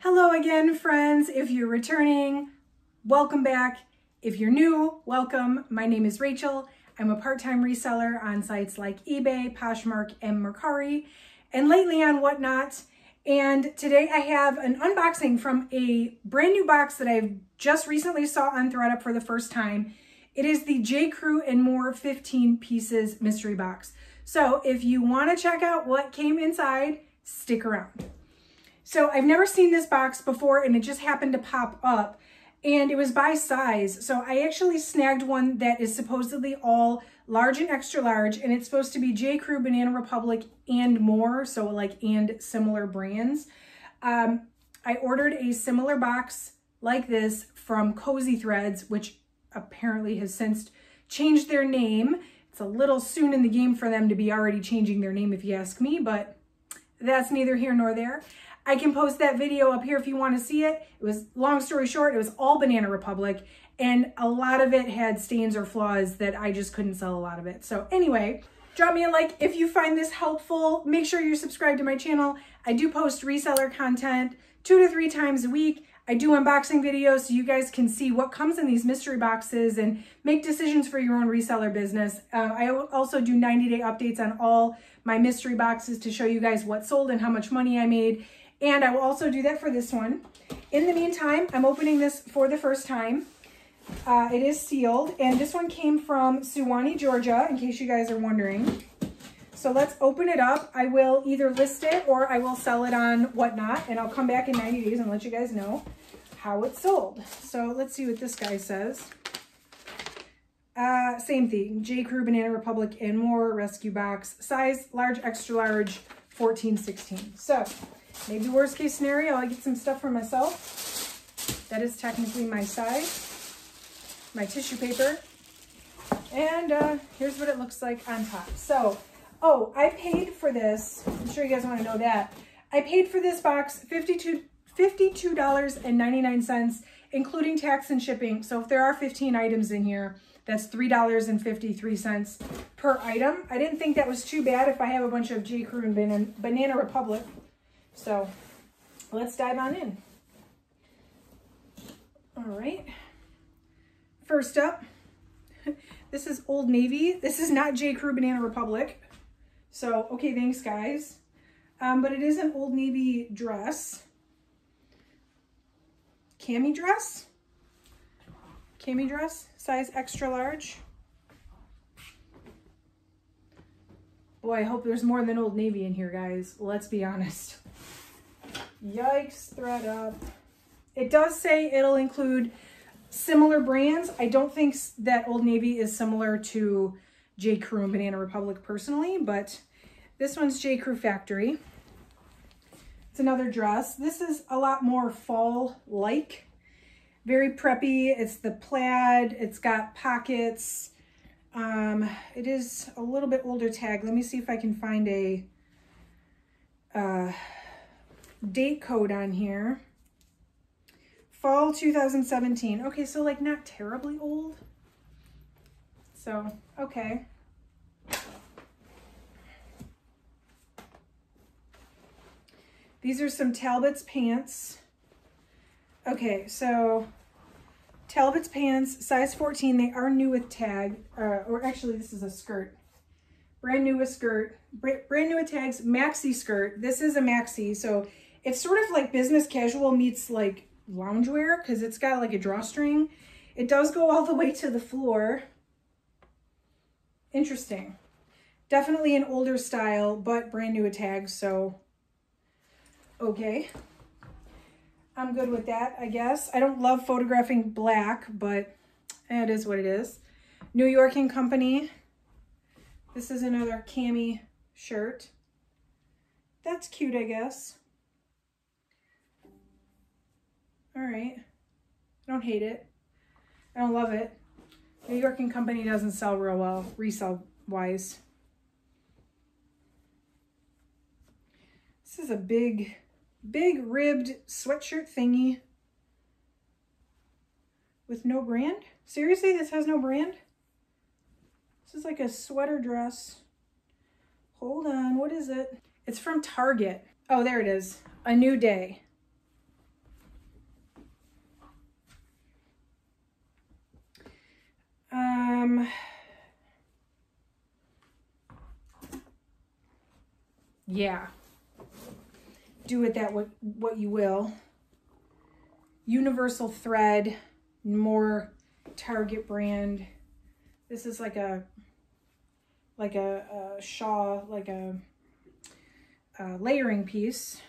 Hello again, friends. If you're returning, welcome back. If you're new, welcome. My name is Rachel. I'm a part-time reseller on sites like eBay, Poshmark, and Mercari, and lately on Whatnot. And today I have an unboxing from a brand new box that I've just recently saw on ThredUp for the first time. It is the J. Crew and More 15 Pieces Mystery Box. So if you want to check out what came inside, stick around. So I've never seen this box before and it just happened to pop up and it was by size. So I actually snagged one that is supposedly all large and extra large and it's supposed to be J. Crew, Banana Republic, and more. So like and similar brands. Um, I ordered a similar box like this from Cozy Threads, which apparently has since changed their name. It's a little soon in the game for them to be already changing their name if you ask me, but that's neither here nor there. I can post that video up here if you want to see it. It was, long story short, it was all Banana Republic and a lot of it had stains or flaws that I just couldn't sell a lot of it. So anyway, drop me a like if you find this helpful. Make sure you're subscribed to my channel. I do post reseller content two to three times a week. I do unboxing videos so you guys can see what comes in these mystery boxes and make decisions for your own reseller business. Uh, I also do 90 day updates on all my mystery boxes to show you guys what sold and how much money I made. And I will also do that for this one. In the meantime, I'm opening this for the first time. Uh, it is sealed, and this one came from Suwanee, Georgia, in case you guys are wondering. So let's open it up. I will either list it or I will sell it on Whatnot, and I'll come back in 90 days and let you guys know how it's sold. So let's see what this guy says. Uh, same thing, J. Crew, Banana Republic, and more rescue box. Size, large, extra large, 14, 16. So Maybe worst case scenario, I get some stuff for myself. That is technically my size. My tissue paper. And uh, here's what it looks like on top. So, oh, I paid for this. I'm sure you guys want to know that. I paid for this box 52 $52.99, including tax and shipping. So if there are 15 items in here, that's $3.53 per item. I didn't think that was too bad if I have a bunch of J. Crew and Banana Republic. So let's dive on in. All right. First up, this is Old Navy. This is not J. Crew Banana Republic. So, okay, thanks, guys. Um, but it is an Old Navy dress. Cami dress. Cami dress, size extra large. Boy, I hope there's more than Old Navy in here, guys. Let's be honest. Yikes, ThredUp. It does say it'll include similar brands. I don't think that Old Navy is similar to J. Crew and Banana Republic personally, but this one's J. Crew Factory. It's another dress. This is a lot more fall-like. Very preppy. It's the plaid. It's got pockets. Um, it is a little bit older tag. Let me see if I can find a uh, date code on here. Fall 2017. Okay, so like not terribly old. So, okay. These are some Talbots pants. Okay, so Talbots pants, size 14. They are new with tag, uh, or actually this is a skirt. Brand new with skirt, brand new with tags, maxi skirt. This is a maxi, so it's sort of like business casual meets like loungewear because it's got like a drawstring. It does go all the way to the floor. Interesting. Definitely an older style, but brand new tags, so okay. I'm good with that, I guess. I don't love photographing black, but it is what it is. New York and Company. This is another cami shirt. That's cute, I guess. All right. I don't hate it. I don't love it. New York and Company doesn't sell real well, resell wise. This is a big, big ribbed sweatshirt thingy with no brand. Seriously, this has no brand? This is like a sweater dress. Hold on, what is it? It's from Target. Oh, there it is. A New Day. Um, yeah. Do with that what, what you will. Universal thread, more Target brand. This is like a like a, a shawl, like a, a layering piece.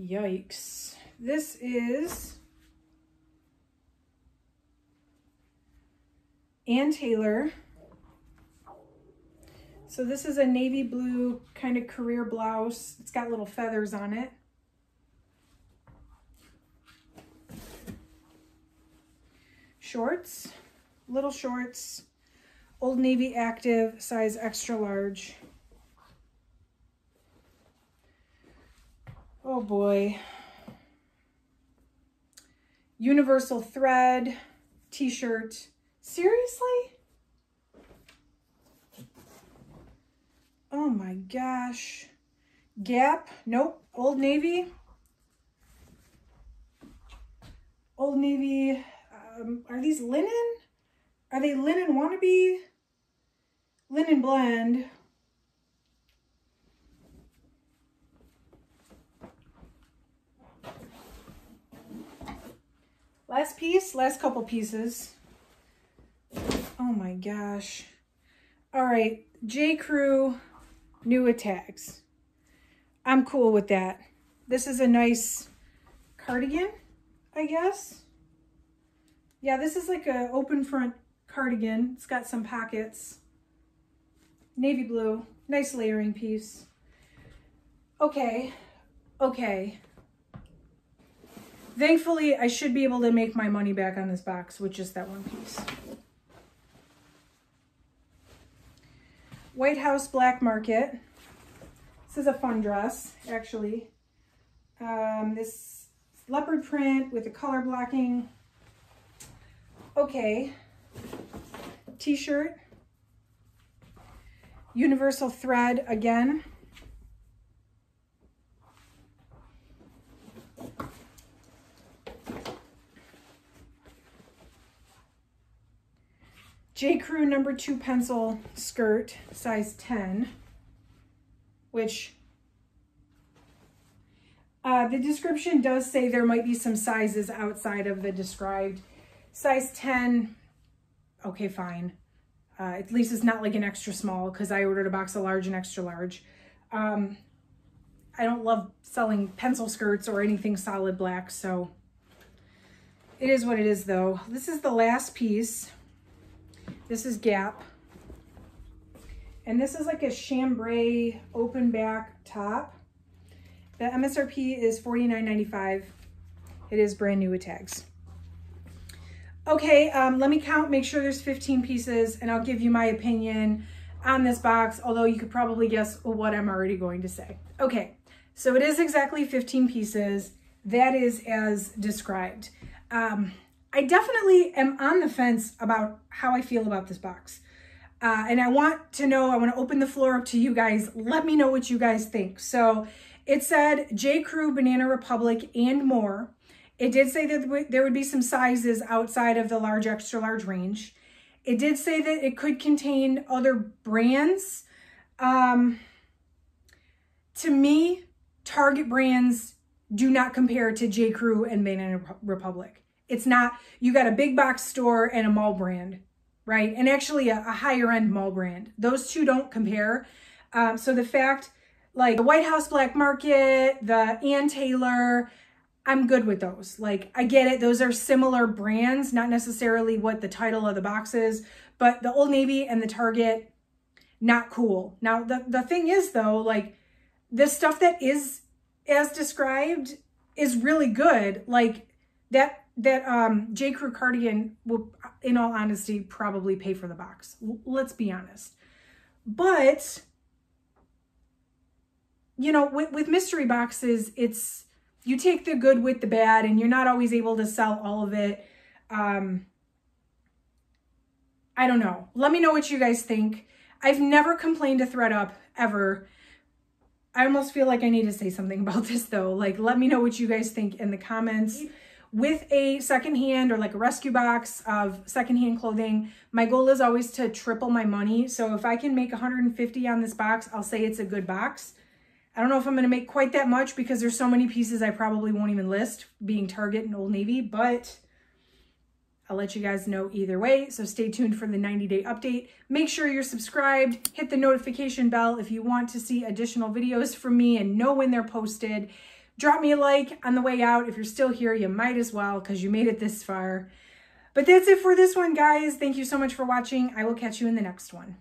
Yikes. This is Ann Taylor. So this is a navy blue kind of career blouse. It's got little feathers on it. Shorts, little shorts, Old Navy Active, size extra large. Oh boy. Universal thread, t-shirt. Seriously? Oh my gosh. Gap, nope. Old Navy. Old Navy, um, are these linen? Are they linen wannabe? Linen blend. Last piece, last couple pieces. Oh my gosh. All right, J. Crew new tags. I'm cool with that. This is a nice cardigan, I guess. Yeah, this is like a open front cardigan. It's got some pockets. Navy blue, nice layering piece. Okay, okay. Thankfully, I should be able to make my money back on this box with just that one piece. White House Black Market. This is a fun dress, actually. Um, this leopard print with the color blocking. Okay. T-shirt. Universal thread again. J. Crew number two pencil skirt, size 10, which uh, the description does say there might be some sizes outside of the described. Size 10, okay, fine. Uh, at least it's not like an extra small because I ordered a box of large and extra large. Um, I don't love selling pencil skirts or anything solid black, so it is what it is though. This is the last piece. This is Gap. And this is like a chambray open back top. The MSRP is $49.95. It is brand new with tags. Okay, um, let me count, make sure there's 15 pieces, and I'll give you my opinion on this box, although you could probably guess what I'm already going to say. Okay, so it is exactly 15 pieces. That is as described. Um, I definitely am on the fence about how I feel about this box. Uh, and I want to know, I want to open the floor up to you guys. Let me know what you guys think. So it said J. Crew, Banana Republic, and more. It did say that there would be some sizes outside of the large, extra large range. It did say that it could contain other brands. Um, to me, Target brands do not compare to J. Crew and Banana Republic. It's not, you got a big box store and a mall brand, right? And actually a, a higher end mall brand. Those two don't compare. Um, so the fact, like the White House Black Market, the Ann Taylor, I'm good with those. Like, I get it. Those are similar brands, not necessarily what the title of the box is, but the Old Navy and the Target, not cool. Now, the, the thing is though, like the stuff that is as described is really good. Like that that um, J. Crew cardigan will, in all honesty, probably pay for the box. let's be honest. But, you know, with, with mystery boxes, it's, you take the good with the bad and you're not always able to sell all of it. Um, I don't know. Let me know what you guys think. I've never complained to ThredUp ever. I almost feel like I need to say something about this though. Like, let me know what you guys think in the comments. With a secondhand or like a rescue box of secondhand clothing, my goal is always to triple my money. So if I can make 150 on this box, I'll say it's a good box. I don't know if I'm going to make quite that much because there's so many pieces I probably won't even list, being Target and Old Navy, but I'll let you guys know either way. So stay tuned for the 90 day update. Make sure you're subscribed, hit the notification bell if you want to see additional videos from me and know when they're posted. Drop me a like on the way out. If you're still here, you might as well because you made it this far. But that's it for this one, guys. Thank you so much for watching. I will catch you in the next one.